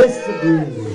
Disagree.